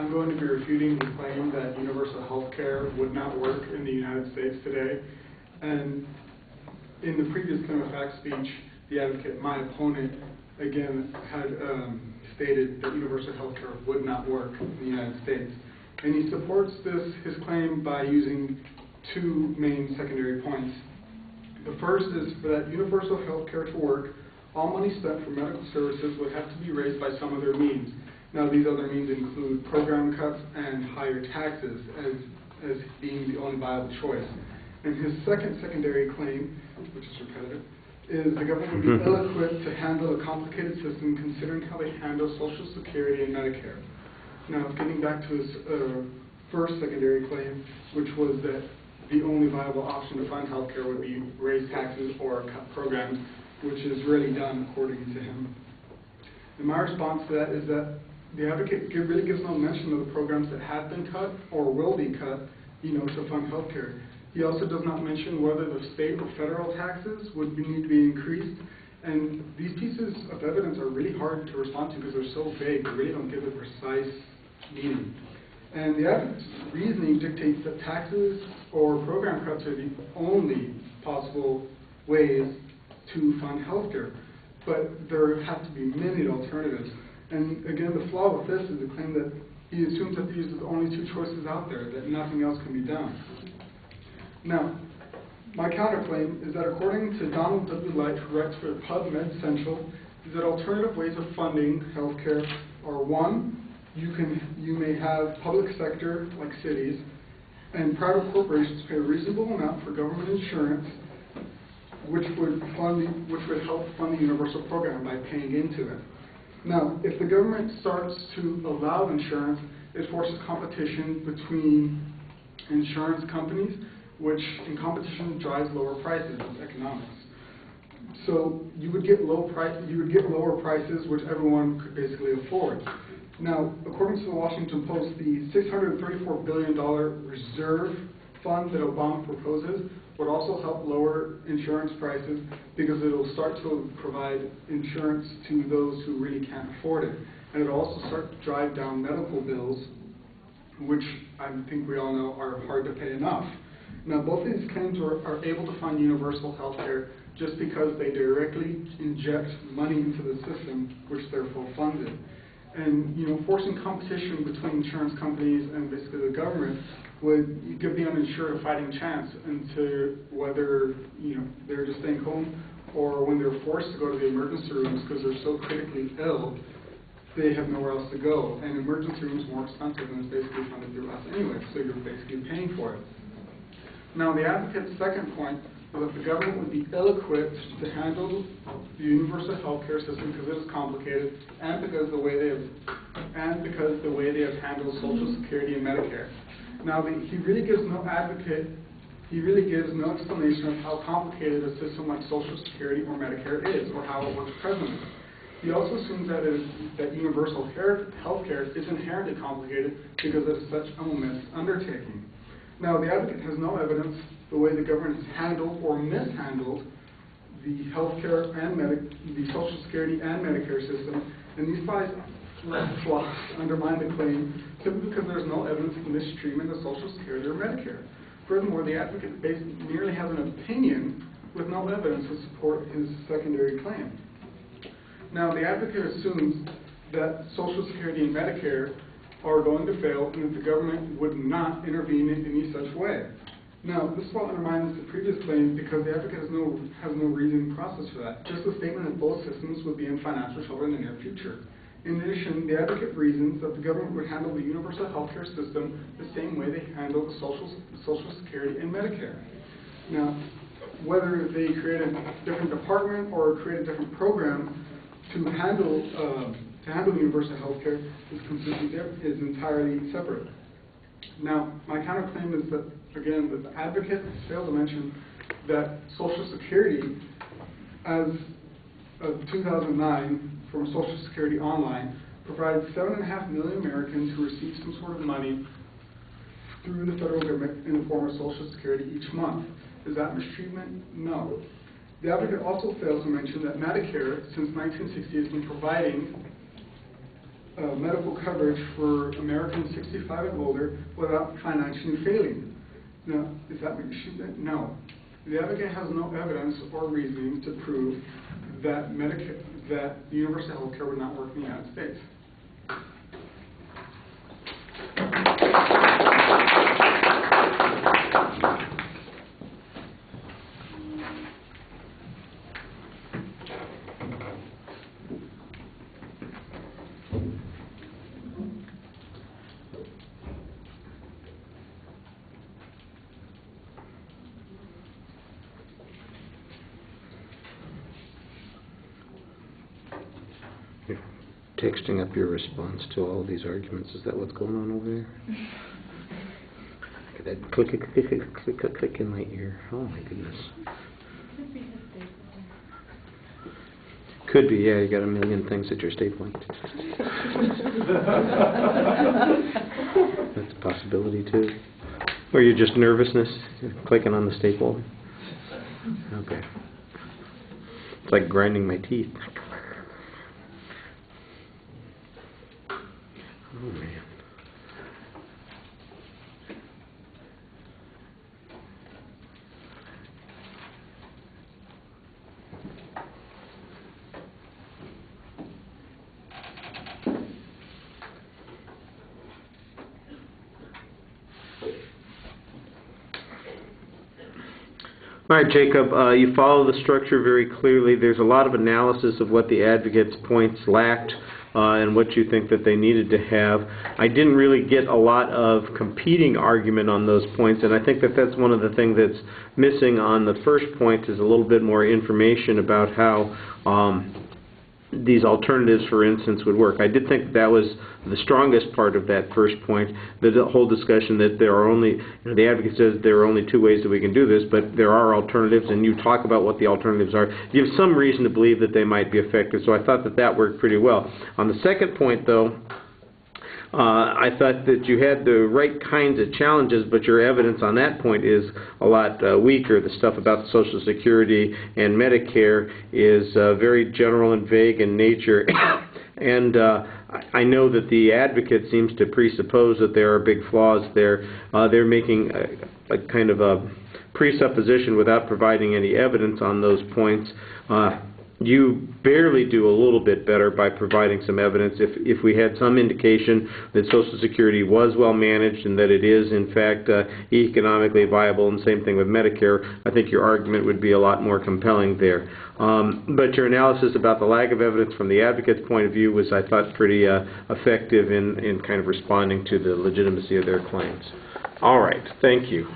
I'm going to be refuting the claim that universal health care would not work in the United States today. And in the previous claim of fact speech, the advocate, my opponent, again, had um, stated that universal health care would not work in the United States. And he supports this, his claim by using two main secondary points. The first is for that universal health care to work, all money spent for medical services would have to be raised by some other means. Now, these other means include program cuts and higher taxes as, as being the only viable choice. And his second secondary claim, which is repetitive, is the government would be ill-equipped to handle a complicated system considering how they handle Social Security and Medicare. Now, getting back to his uh, first secondary claim, which was that the only viable option to fund healthcare would be raise taxes or cut programs, which is really done according to him. And my response to that is that the advocate really gives no mention of the programs that have been cut or will be cut, you know, to fund healthcare. He also does not mention whether the state or federal taxes would be, need to be increased. And these pieces of evidence are really hard to respond to because they're so vague. They really don't give a precise meaning. And the advocate's reasoning dictates that taxes or program cuts are the only possible ways to fund healthcare. But there have to be many alternatives. And again, the flaw with this is the claim that he assumes that these are the only two choices out there, that nothing else can be done. Now, my counterclaim is that according to Donald W. Light, who writes for PubMed Central, is that alternative ways of funding healthcare are one, you can you may have public sector like cities and private corporations pay a reasonable amount for government insurance, which would fund which would help fund the universal program by paying into it. Now, if the government starts to allow insurance, it forces competition between insurance companies which in competition drives lower prices. It's economics. So you would get low price, you would get lower prices, which everyone could basically afford. Now, according to the Washington Post, the $634 billion reserve fund that Obama proposes would also help lower insurance prices because it will start to provide insurance to those who really can't afford it. And it'll also start to drive down medical bills, which I think we all know are hard to pay enough. Now, both these claims are, are able to fund universal health care just because they directly inject money into the system, which therefore funds it. And, you know, forcing competition between insurance companies and basically the government would give the uninsured a fighting chance into whether, you know, they're just staying home or when they're forced to go to the emergency rooms because they're so critically ill, they have nowhere else to go. And emergency rooms are more expensive and it's basically funded through us anyway, so you're basically paying for it. Now, the advocate's second point was that the government would be ill-equipped to handle the universal health care system because it is complicated and because the way they have and because the way they have handled Social Security and Medicare. Now, the, he really gives no advocate, he really gives no explanation of how complicated a system like Social Security or Medicare is or how it works presently. He also assumes that, that universal health care is inherently complicated because it is such a momentous undertaking. Now, the advocate has no evidence the way the government has handled or mishandled the healthcare and Medi- the Social Security and Medicare system, and these flaws flaws undermine the claim simply because there is no evidence of mistreatment of Social Security or Medicare. Furthermore, the advocate merely has an opinion with no evidence to support his secondary claim. Now, the advocate assumes that Social Security and Medicare are going to fail and that the government would not intervene in any such way. Now, this law undermines the previous claim because the advocate has no, has no reasoning process for that, just the statement that both systems would be in financial trouble in the near future. In addition, the advocate reasons that the government would handle the universal health care system the same way they handle the social, social Security and Medicare. Now, whether they create a different department or create a different program to handle uh, to handle universal health care is completely different, is entirely separate. Now, my counterclaim is that, again, that the advocate failed to mention that Social Security, as of 2009, from Social Security Online, provides 7.5 million Americans who receive some sort of money through the federal government in the form of Social Security each month. Is that mistreatment? No. The advocate also fails to mention that Medicare, since 1960, has been providing uh, medical coverage for Americans 65 and older without financially failing. Now, is that what you should, no. The advocate has no evidence or reasoning to prove that Medicare, that universal health care would not work in the United States. Texting up your response to all these arguments, is that what's going on over there? Look at that click, click, click, click, click, in my ear, oh my goodness. Could be, yeah, you got a million things that you're stapling. That's a possibility too. Or you're just nervousness, clicking on the staple. Okay. It's like grinding my teeth. Oh, man. All right, Jacob, uh, you follow the structure very clearly. There's a lot of analysis of what the advocates' points lacked uh, and what you think that they needed to have. I didn't really get a lot of competing argument on those points, and I think that that's one of the things that's missing on the first point is a little bit more information about how um, these alternatives, for instance, would work. I did think that was the strongest part of that first point, the whole discussion that there are only, you know, the advocate says there are only two ways that we can do this, but there are alternatives, and you talk about what the alternatives are. You have some reason to believe that they might be effective, so I thought that that worked pretty well. On the second point, though, uh, I thought that you had the right kinds of challenges, but your evidence on that point is a lot uh, weaker. The stuff about Social Security and Medicare is uh, very general and vague in nature. and uh, I know that the advocate seems to presuppose that there are big flaws there. Uh, they're making a, a kind of a presupposition without providing any evidence on those points. Uh, you barely do a little bit better by providing some evidence. If, if we had some indication that Social Security was well managed and that it is, in fact, uh, economically viable, and same thing with Medicare, I think your argument would be a lot more compelling there. Um, but your analysis about the lack of evidence from the advocate's point of view was, I thought, pretty uh, effective in, in kind of responding to the legitimacy of their claims. All right, thank you.